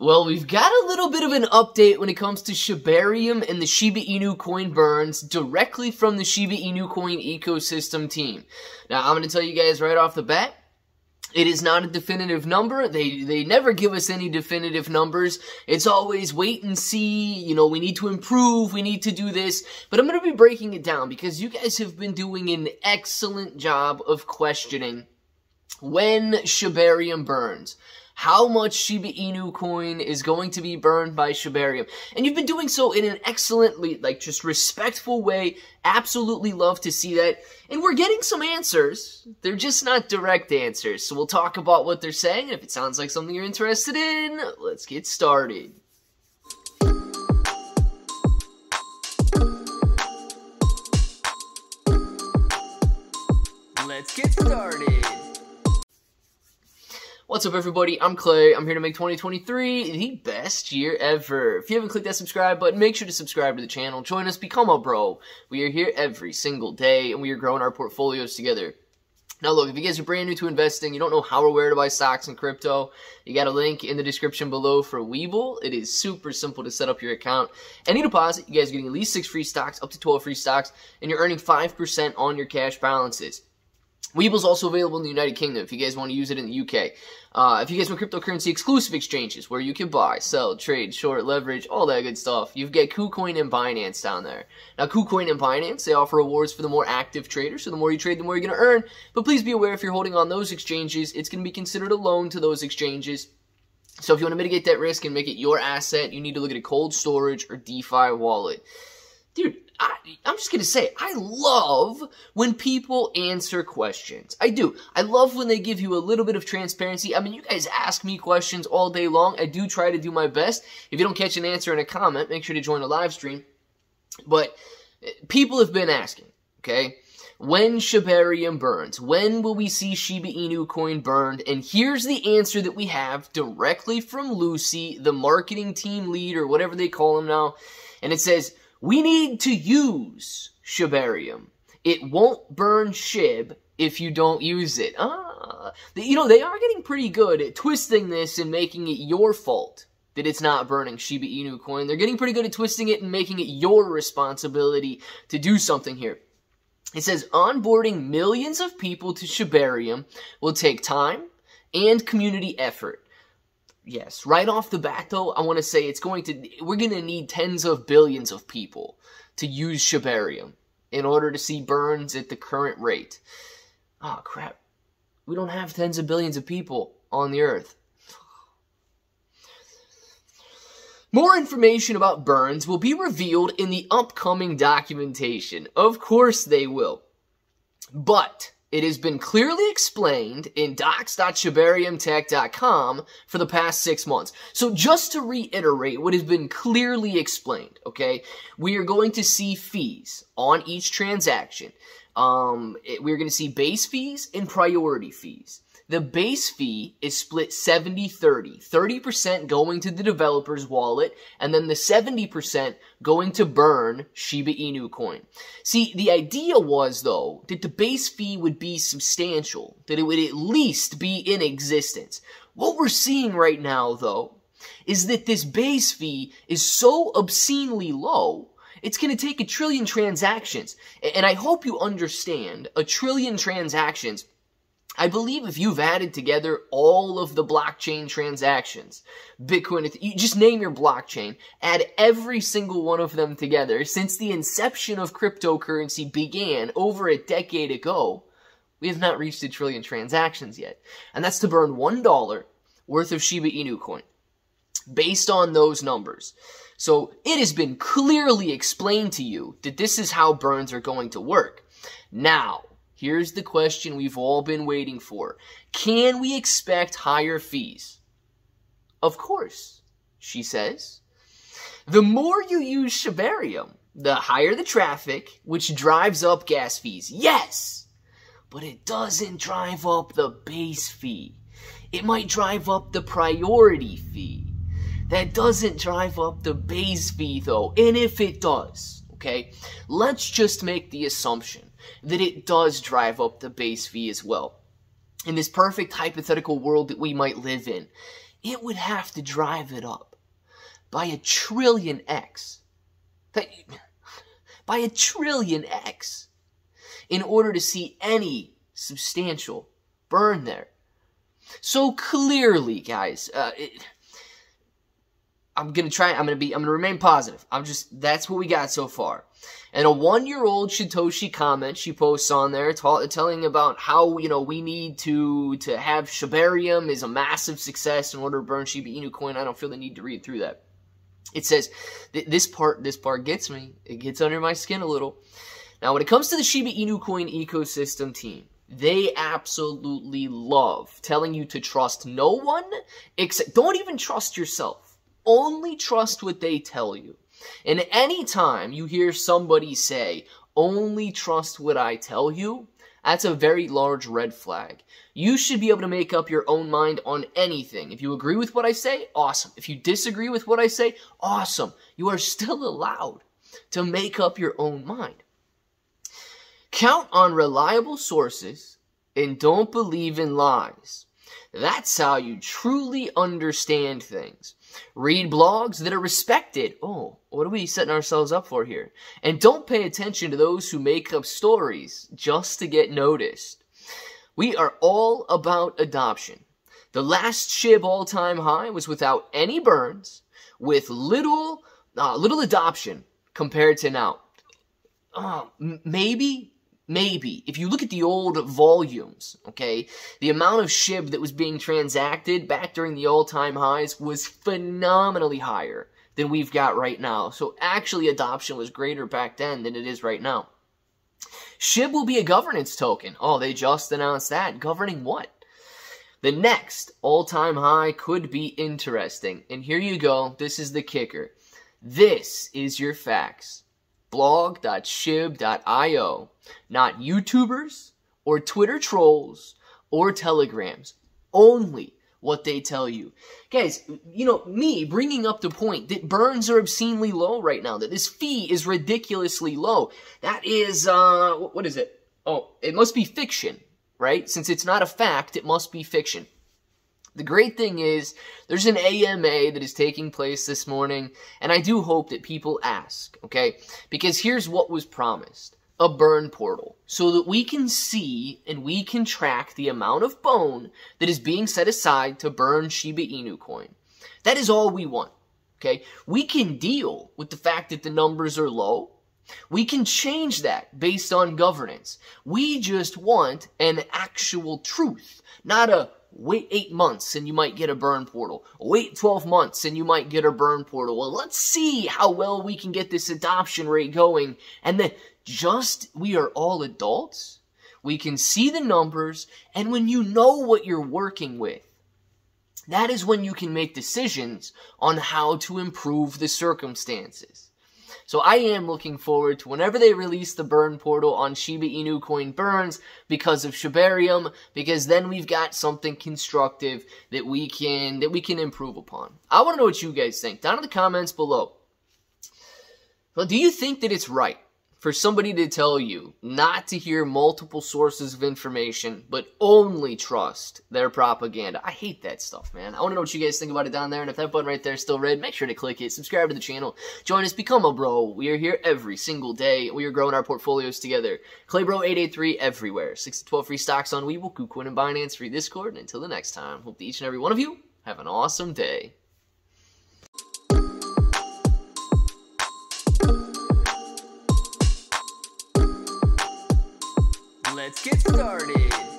Well, we've got a little bit of an update when it comes to Shibarium and the Shiba Inu coin burns directly from the Shiba Inu coin ecosystem team. Now, I'm going to tell you guys right off the bat, it is not a definitive number. They they never give us any definitive numbers. It's always wait and see. You know, we need to improve. We need to do this. But I'm going to be breaking it down because you guys have been doing an excellent job of questioning when Shibarium burns how much Shiba Inu coin is going to be burned by Shibarium. And you've been doing so in an excellently, like, just respectful way. Absolutely love to see that. And we're getting some answers. They're just not direct answers. So we'll talk about what they're saying. And if it sounds like something you're interested in, let's get started. Let's get started. What's up, everybody? I'm Clay. I'm here to make 2023 the best year ever. If you haven't clicked that subscribe button, make sure to subscribe to the channel. Join us, become a bro. We are here every single day, and we are growing our portfolios together. Now, look, if you guys are brand new to investing, you don't know how or where to buy stocks and crypto, you got a link in the description below for Webull. It is super simple to set up your account. Any deposit, you guys are getting at least six free stocks, up to 12 free stocks, and you're earning 5% on your cash balances. Webull's also available in the United Kingdom if you guys want to use it in the UK. Uh, if you guys want cryptocurrency exclusive exchanges where you can buy, sell, trade, short, leverage, all that good stuff, you've got KuCoin and Binance down there. Now, KuCoin and Binance, they offer rewards for the more active traders, so the more you trade, the more you're going to earn. But please be aware if you're holding on those exchanges, it's going to be considered a loan to those exchanges. So if you want to mitigate that risk and make it your asset, you need to look at a cold storage or DeFi wallet. Dude, I, am just gonna say, I love when people answer questions. I do. I love when they give you a little bit of transparency. I mean, you guys ask me questions all day long. I do try to do my best. If you don't catch an answer in a comment, make sure to join the live stream. But eh, people have been asking, okay? When Shibarium burns, when will we see Shiba Inu coin burned? And here's the answer that we have directly from Lucie, the marketing team lead, or whatever they call him now. And it says, we need to use Shibarium. It won't burn Shib if you don't use it. Ah, you know, they are getting pretty good at twisting this and making it your fault that it's not burning Shiba Inu coin. They're getting pretty good at twisting it and making it your responsibility to do something here. It says onboarding millions of people to Shibarium will take time and community effort. Yes, right off the bat though, I want to say it's going to we're going to need tens of billions of people to use Shibarium in order to see burns at the current rate. Oh crap. We don't have tens of billions of people on the earth. More information about burns will be revealed in the upcoming documentation. Of course they will. But it has been clearly explained in docs.shibariumtech.com for the past six months. So just to reiterate what has been clearly explained, okay, we are going to see fees on each transaction. Um, it, we're going to see base fees and priority fees. The base fee is split 70-30. 30% going to the developer's wallet, and then the 70% going to burn Shiba Inu coin. See, the idea was, though, that the base fee would be substantial, that it would at least be in existence. What we're seeing right now, though, is that this base fee is so obscenely low it's going to take a trillion transactions. And I hope you understand a trillion transactions I believe if you've added together all of the blockchain transactions, Bitcoin, you just name your blockchain, add every single one of them together since the inception of cryptocurrency began over a decade ago, we have not reached a trillion transactions yet. And that's to burn $1 worth of Shiba Inu coin. Based on those numbers. So it has been clearly explained to you that this is how burns are going to work. Now, Here's the question we've all been waiting for. Can we expect higher fees? Of course, she says. The more you use Shibarium, the higher the traffic, which drives up gas fees. Yes! But it doesn't drive up the base fee. It might drive up the priority fee. That doesn't drive up the base fee though. And if it does, okay, let's just make the assumption that it does drive up the base fee as well. In this perfect hypothetical world that we might live in, it would have to drive it up by a trillion X. By a trillion X in order to see any substantial burn there. So clearly, guys, uh, it, I'm gonna try. I'm gonna be. I'm gonna remain positive. I'm just. That's what we got so far. And a one-year-old Shytoshi comment she posts on there, t- telling about how you know we need to to have Shibarium is a massive success in order to burn Shiba Inu coin. I don't feel the need to read through that. It says this part. This part gets me. It gets under my skin a little. Now, when it comes to the Shiba Inu coin ecosystem team, they absolutely love telling you to trust no one except. Don't even trust yourself only trust what they tell you. And anytime you hear somebody say, only trust what I tell you, that's a very large red flag. You should be able to make up your own mind on anything. If you agree with what I say, awesome. If you disagree with what I say, awesome. You are still allowed to make up your own mind. Count on reliable sources and don't believe in lies. That's how you truly understand things. Read blogs that are respected. Oh, what are we setting ourselves up for here? And don't pay attention to those who make up stories just to get noticed. We are all about adoption. The last SHIB all-time high was without any burns, with little, uh, little adoption compared to now. Uh, maybe Maybe. If you look at the old volumes, okay, the amount of SHIB that was being transacted back during the all-time highs was phenomenally higher than we've got right now. So actually adoption was greater back then than it is right now. SHIB will be a governance token. Oh, they just announced that. Governing what? The next all-time high could be interesting. And here you go. This is the kicker. This is your facts blog.shib.io, not YouTubers or Twitter trolls or telegrams. Only what they tell you. Guys, you know, me bringing up the point that burns are obscenely low right now, that this fee is ridiculously low. That is, uh, what is it? Oh, it must be fiction, right? Since it's not a fact, it must be fiction. The great thing is, there's an AMA that is taking place this morning, and I do hope that people ask, okay? Because here's what was promised. A burn portal, so that we can see and we can track the amount of bone that is being set aside to burn Shiba Inu coin. That is all we want, okay? We can deal with the fact that the numbers are low, we can change that based on governance. We just want an actual truth, not a Wait eight months and you might get a burn portal. Wait 12 months and you might get a burn portal. Well, let's see how well we can get this adoption rate going. And then just, we are all adults. We can see the numbers. And when you know what you're working with, that is when you can make decisions on how to improve the circumstances. So I am looking forward to whenever they release the burn portal on Shiba Inu coin burns because of Shibarium, because then we've got something constructive that we can that we can improve upon. I want to know what you guys think. Down in the comments below. Well, do you think that it's right for somebody to tell you not to hear multiple sources of information, but only trust their propaganda. I hate that stuff, man. I want to know what you guys think about it down there, and if that button right there is still red, make sure to click it, subscribe to the channel, join us, become a bro. We are here every single day. We are growing our portfolios together. Claybro883 everywhere. 6 to 12 free stocks on Webull, KuCoin, and Binance, free Discord, and until the next time, hope that each and every one of you have an awesome day. Let's get started.